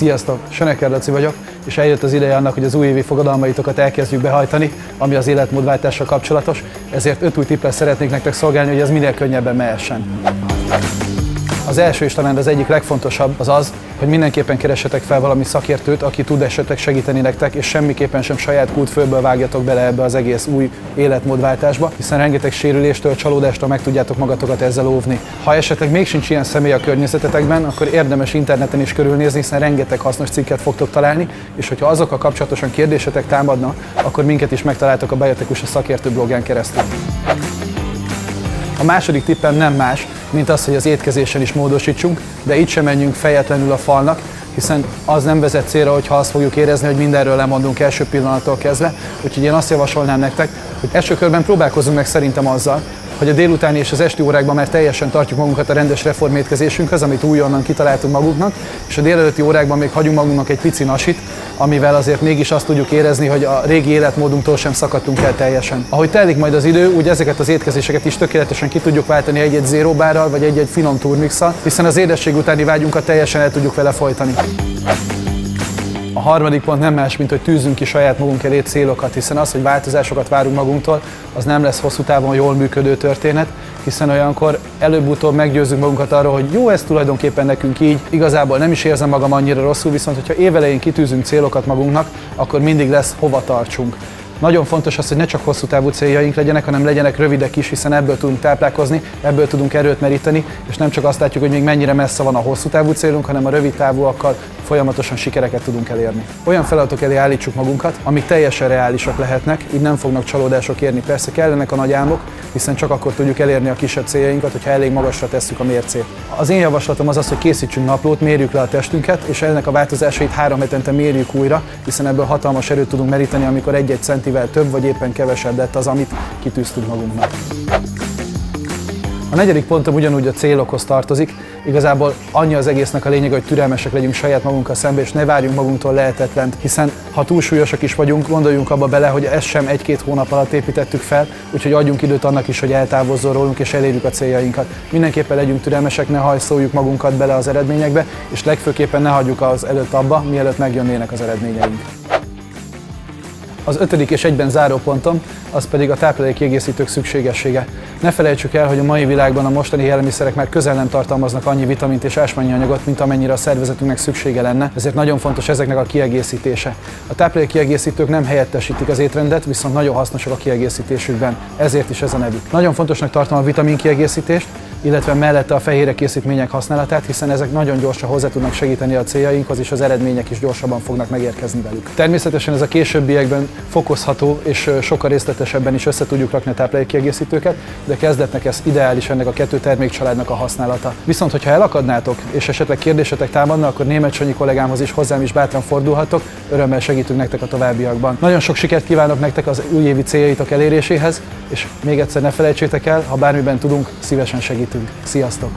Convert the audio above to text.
Sziasztok! Söneker Laci vagyok, és eljött az ideje annak, hogy az újévi fogadalmaitokat elkezdjük behajtani, ami az életmódváltással kapcsolatos, ezért öt új tippel szeretnék nektek szolgálni, hogy ez minél könnyebben mehessen. Az első és talán az egyik legfontosabb az az, hogy mindenképpen keressetek fel valami szakértőt, aki tud esetleg segíteni nektek, és semmiképpen sem saját kútfőből vágjatok bele ebbe az egész új életmódváltásba, hiszen rengeteg sérüléstől, csalódástól meg tudjátok magatokat ezzel óvni. Ha esetleg még sincs ilyen személy a környezetetekben, akkor érdemes interneten is körülnézni, hiszen rengeteg hasznos cikket fogtok találni, és hogyha azokkal kapcsolatosan kérdésetek támadna, akkor minket is megtaláltok a Biotekus a szakértő blogján keresztül. A második tippem nem más, mint az, hogy az étkezésen is módosítsunk, de itt sem menjünk fejetlenül a falnak, hiszen az nem vezet célra, hogyha azt fogjuk érezni, hogy mindenről lemondunk első pillanattól kezdve. Úgyhogy én azt javasolnám nektek, hogy első körben próbálkozunk meg szerintem azzal, hogy a délutáni és az esti órákban már teljesen tartjuk magunkat a rendes reformétkezésünkhöz, amit újonnan kitaláltunk magunknak, és a délelőtti órákban még hagyunk magunknak egy pici nasit, amivel azért mégis azt tudjuk érezni, hogy a régi életmódunktól sem szakadtunk el teljesen. Ahogy telik majd az idő, úgy ezeket az étkezéseket is tökéletesen ki tudjuk váltani egy-egy zéróbárral, vagy egy-egy finom turmixal, hiszen az édesség utáni vágyunkat teljesen el tudjuk vele folytani. A harmadik pont nem más, mint hogy tűzünk ki saját magunk elé célokat, hiszen az, hogy változásokat várunk magunktól, az nem lesz hosszú távon jól működő történet, hiszen olyankor előbb-utóbb meggyőzzük magunkat arról, hogy jó, ez tulajdonképpen nekünk így, igazából nem is érzem magam annyira rosszul, viszont hogyha évelején kitűzünk célokat magunknak, akkor mindig lesz hova tartsunk. Nagyon fontos az, hogy ne csak hosszú távú céljaink legyenek, hanem legyenek rövidek is, hiszen ebből tudunk táplálkozni, ebből tudunk erőt meríteni, és nem csak azt látjuk, hogy még mennyire messze van a hosszú távú célunk, hanem a rövid távúakkal folyamatosan sikereket tudunk elérni. Olyan feladatok elé állítsuk magunkat, amik teljesen reálisak lehetnek, így nem fognak csalódások érni. Persze kellenek a nagy álmok, hiszen csak akkor tudjuk elérni a kisebb céljainkat, hogyha elég magasra tesszük a mércét. Az én javaslatom az az, hogy készítsünk naplót, mérjük le a testünket, és ennek a változásait három hetente mérjük újra, hiszen ebből hatalmas erőt tudunk meríteni, amikor egy-egy centivel több vagy éppen kevesebb lett az, amit kitűztünk magunknak. A negyedik pontom ugyanúgy a célokhoz tartozik. Igazából annyi az egésznek a lényeg, hogy türelmesek legyünk saját magunkkal szembe, és ne várjunk magunktól lehetetlent, hiszen ha túlsúlyosak is vagyunk, gondoljunk abba bele, hogy ezt sem egy-két hónap alatt építettük fel, úgyhogy adjunk időt annak is, hogy eltávozzon rólunk és elérjük a céljainkat. Mindenképpen legyünk türelmesek, ne hajszoljuk magunkat bele az eredményekbe, és legfőképpen ne hagyjuk az előtt abba, mielőtt megjönnének az eredményeink. Az ötödik és egyben záró pontom, az pedig a táplálékkiegészítők szükségessége. Ne felejtsük el, hogy a mai világban a mostani élelmiszerek már közel nem tartalmaznak annyi vitamint és ásványi anyagot, mint amennyire a szervezetünknek szüksége lenne, ezért nagyon fontos ezeknek a kiegészítése. A táplálékkiegészítők nem helyettesítik az étrendet, viszont nagyon hasznosak a kiegészítésükben, ezért is ez a nevük. Nagyon fontosnak tartom a vitamin kiegészítést, illetve mellette a fehérek készítmények használatát, hiszen ezek nagyon gyorsan hozzá tudnak segíteni a céljainkhoz, és az eredmények is gyorsabban fognak megérkezni velük. Természetesen ez a későbbiekben fokozható, és sokkal részletesebben is össze tudjuk rakni a táplálékkiegészítőket, de kezdetnek ez ideális ennek a kettő termékcsaládnak a használata. Viszont, hogyha elakadnátok, és esetleg kérdésetek támadna, akkor német Sanyi kollégámhoz is hozzám is bátran fordulhatok, örömmel segítünk nektek a továbbiakban. Nagyon sok sikert kívánok nektek az újévi céljaitok eléréséhez, és még egyszer ne felejtsétek el, ha bármiben tudunk, szívesen segítünk. Sziasztok!